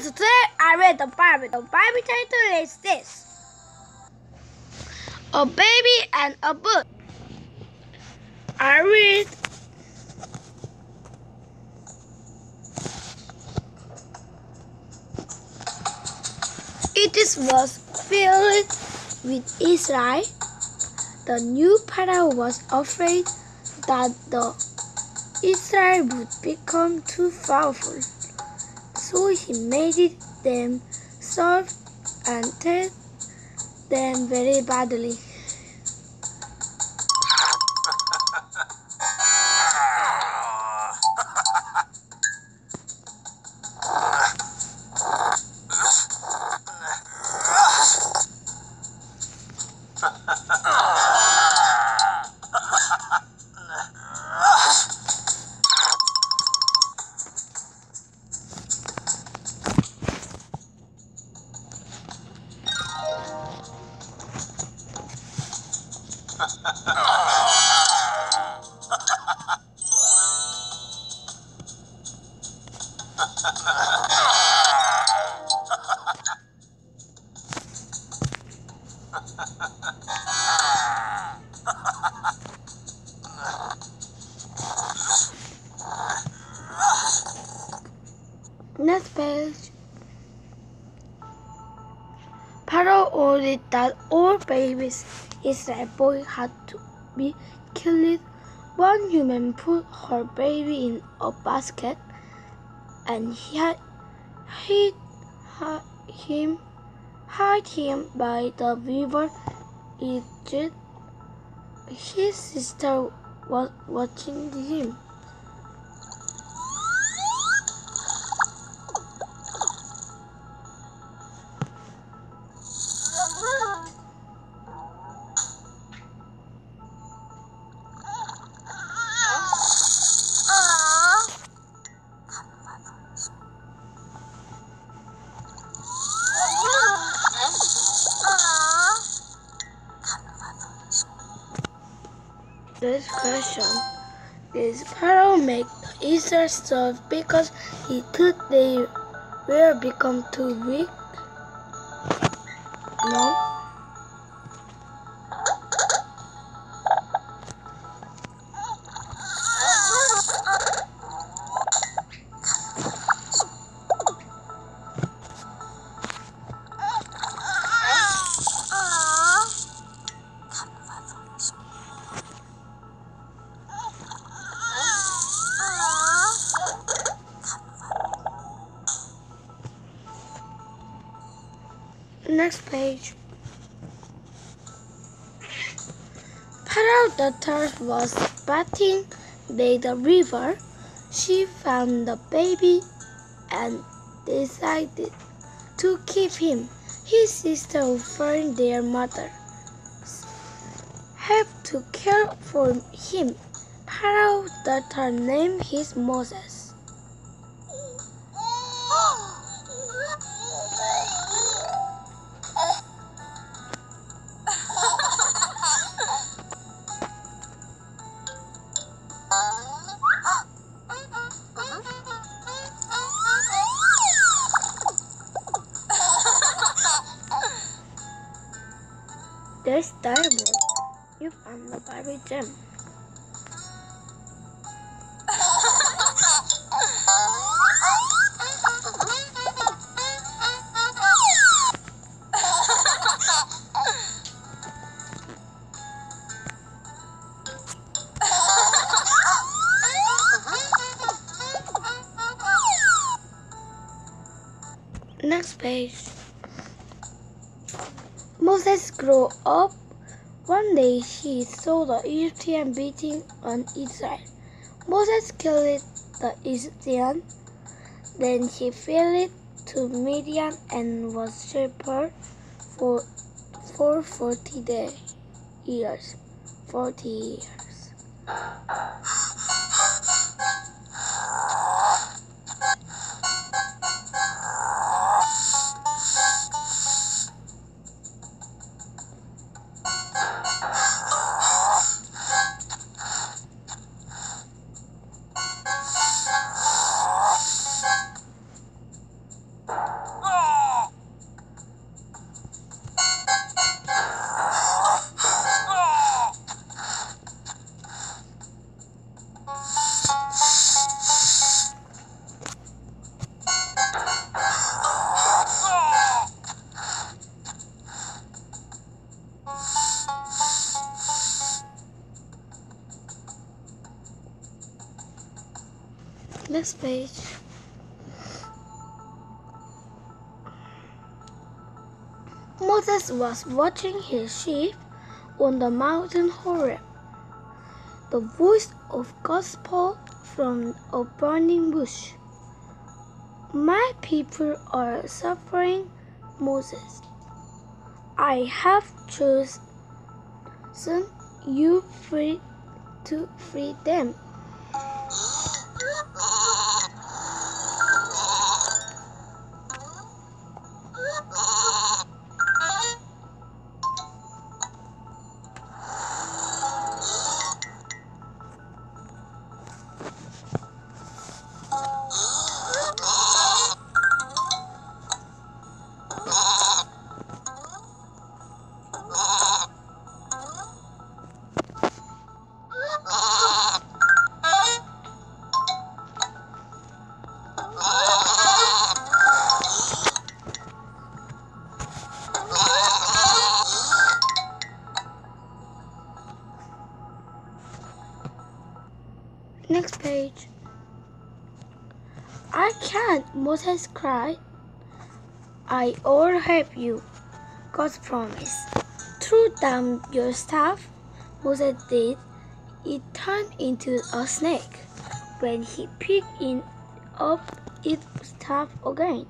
Today I read the Bible. The Bible title is this A Baby and a Book. I read It is was filled with Israel. The new Pharaoh was afraid that the Israel would become too powerful. So he made them soft and treated them very badly. Next page. Pharaoh ordered that all babies Israel boy had to be killed. One woman put her baby in a basket and he had hid him hid him by the river Egypt. His sister was watching him. Question is Pharaoh make the Israel starve because he thought they were become too weak? No. Pharaoh's daughter was bathing by the river. She found the baby and decided to keep him. His sister found their mother. Have to care for him. Pharaoh's daughter named his Moses. There's diamond. You found the Bible gem. Grew up. One day he saw the Egyptian beating on Israel. Moses killed the Egyptian. Then he fled to Midian and was shepherd for for forty days, years. Forty years. Next page. Moses was watching his sheep on the mountain Horeb. The voice of God spoke from a burning bush. My people are suffering, Moses. I have chosen you free to free them. Can't, Moses cried. I will help you, God promised. Throw down your staff, Moses did. It turned into a snake. When he picked it up, it staff again.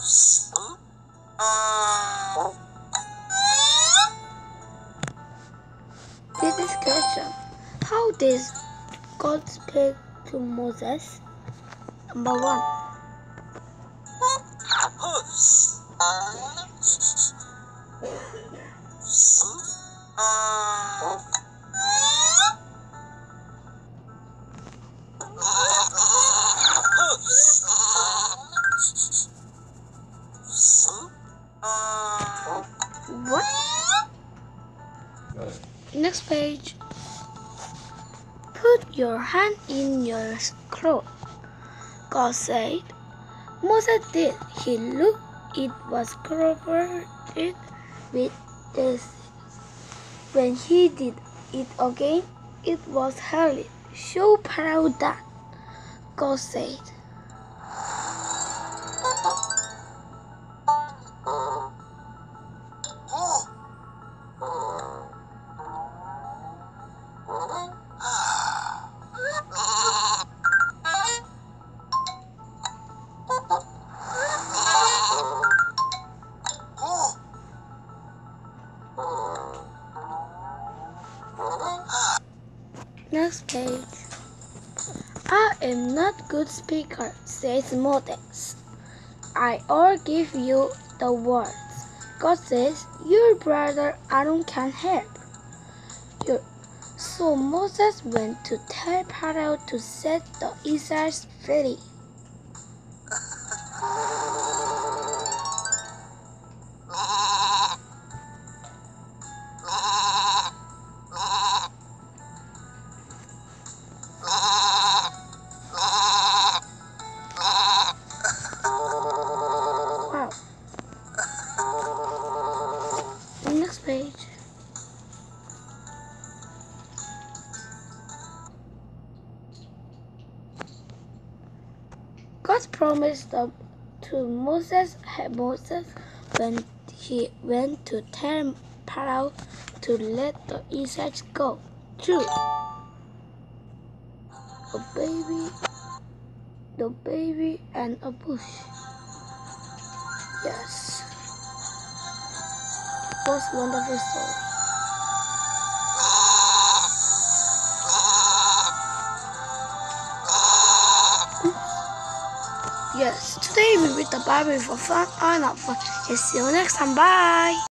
This Did God speak to Moses? Number one. Put your hand in your cloth. God said. Moses did. He looked. It was covered with this. When he did it again, it was hairy. So proud that God said. Next page. I am not good speaker, says Moses. I will give you the words. God says, Your brother Aaron can help. You. So Moses went to tell Pharaoh to set the Israelites free. God promised to Moses, Moses when he went to tell Pharaoh to let the Israelites go. True. A baby, the baby, and a bush. Yes. Was wonderful story. Bible for fun or not fun. Okay, see you next time. Bye.